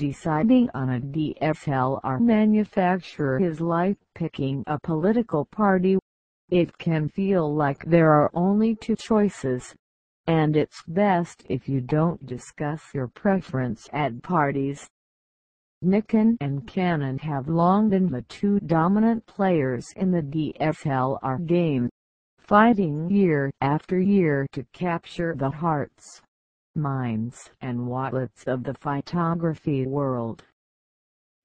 deciding on a DSLR manufacturer is like picking a political party. It can feel like there are only two choices, and it's best if you don't discuss your preference at parties. Nikon and Canon have long been the two dominant players in the DSLR game, fighting year after year to capture the hearts, minds and wallets of the photography world.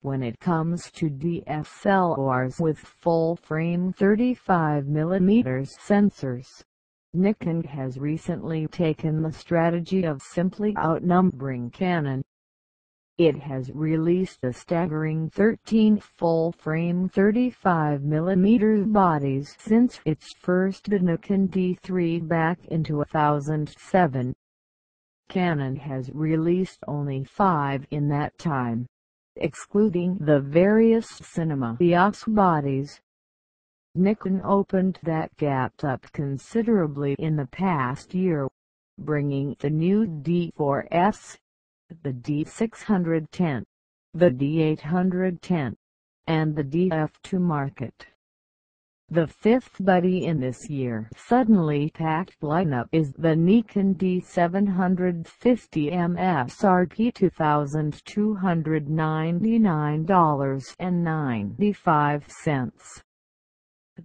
When it comes to DSLRs with full-frame 35mm sensors, Nikon has recently taken the strategy of simply outnumbering Canon it has released a staggering 13 full-frame 35mm bodies since its first Nikon D3 back in 2007. Canon has released only five in that time, excluding the various Cinema EOS bodies. Nikon opened that gap up considerably in the past year, bringing the new D4S the D610, the D810, and the DF to market. The fifth buddy in this year suddenly packed lineup is the Nikon D750 MSRP $2,299.95.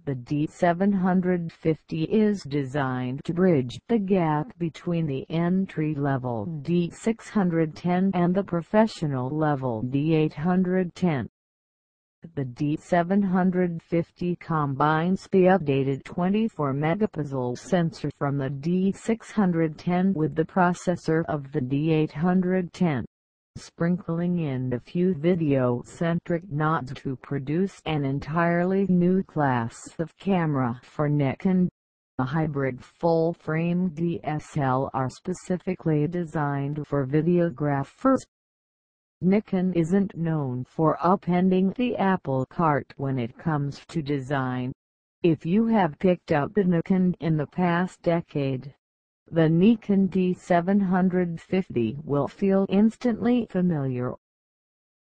The D750 is designed to bridge the gap between the entry-level D610 and the professional-level D810. The D750 combines the updated 24-megapixel sensor from the D610 with the processor of the D810 sprinkling in a few video-centric nods to produce an entirely new class of camera for Nikon. A hybrid full-frame DSLR specifically designed for videographers. Nikon isn't known for upending the apple cart when it comes to design. If you have picked up the Nikon in the past decade, the Nikon D750 will feel instantly familiar.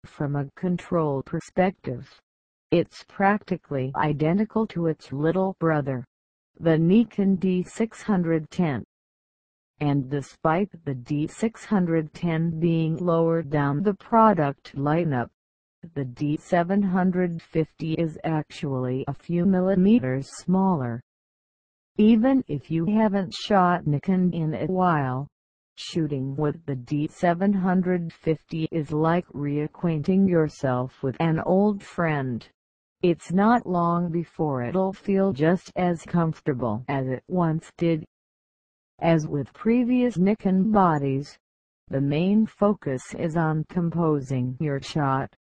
From a control perspective, it's practically identical to its little brother, the Nikon D610. And despite the D610 being lower down the product lineup, the D750 is actually a few millimeters smaller. Even if you haven't shot Nikon in a while, shooting with the D750 is like reacquainting yourself with an old friend. It's not long before it'll feel just as comfortable as it once did. As with previous Nikon bodies, the main focus is on composing your shot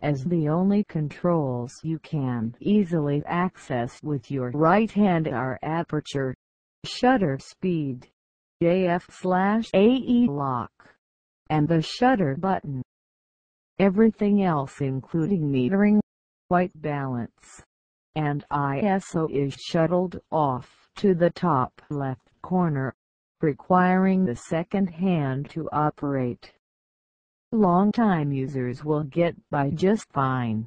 as the only controls you can easily access with your right hand are aperture, shutter speed, AF-AE lock, and the shutter button. Everything else including metering, white balance, and ISO is shuttled off to the top left corner, requiring the second hand to operate. Long-time users will get by just fine.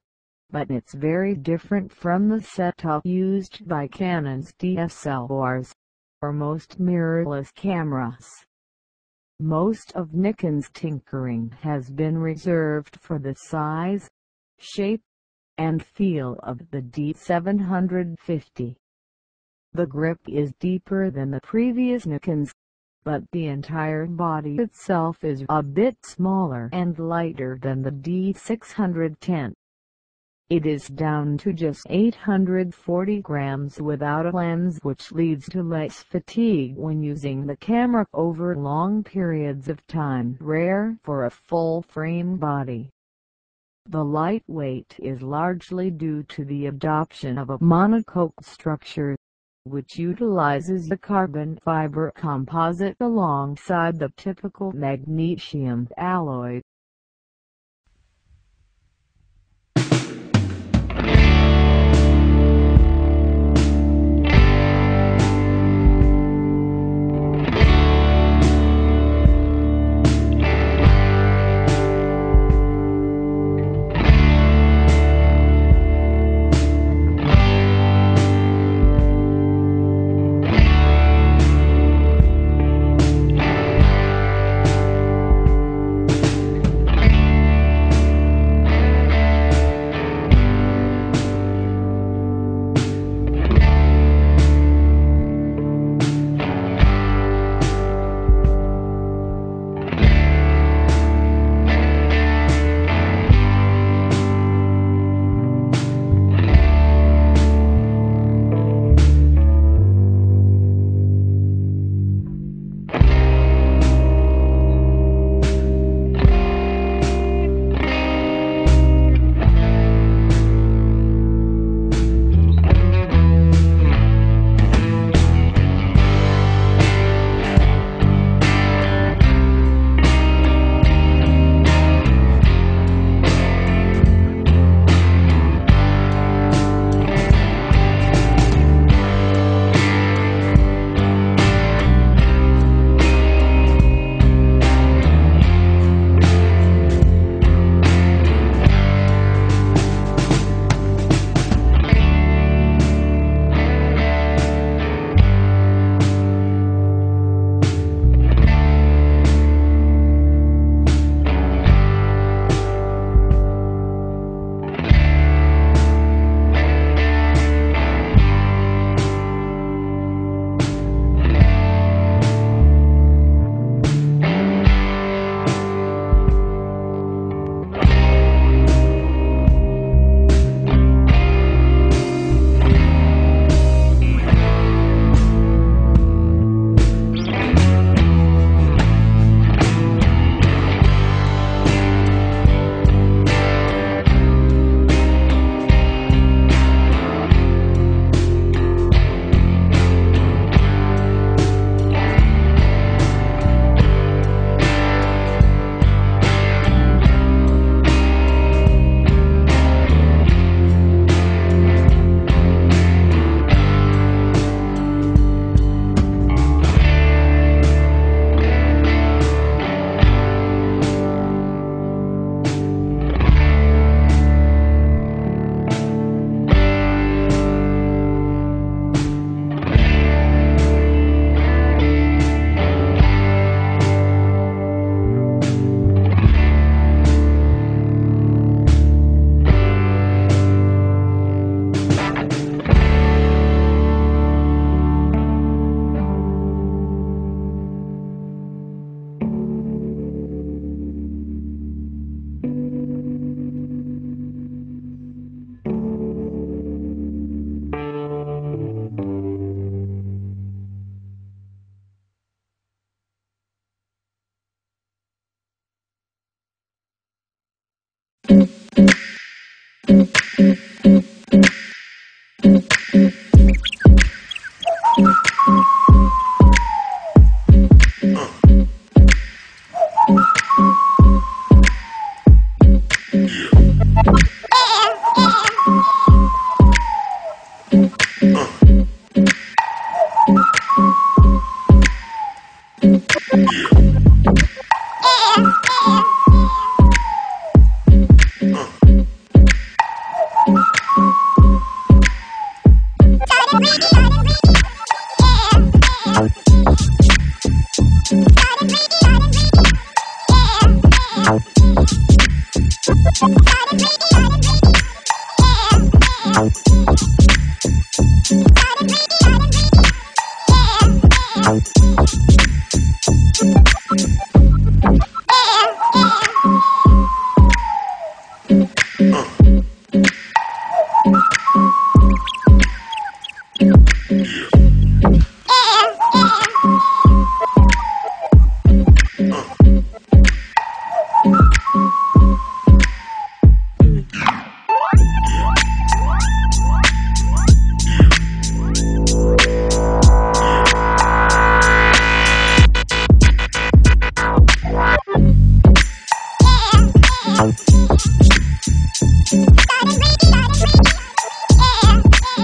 But it's very different from the setup used by Canon's DSLRs, or most mirrorless cameras. Most of Nikon's tinkering has been reserved for the size, shape, and feel of the D750. The grip is deeper than the previous Nikons, but the entire body itself is a bit smaller and lighter than the D610. It is down to just 840 grams without a lens which leads to less fatigue when using the camera over long periods of time rare for a full-frame body. The lightweight is largely due to the adoption of a monocoque structure which utilizes a carbon fiber composite alongside the typical magnesium alloy. Outro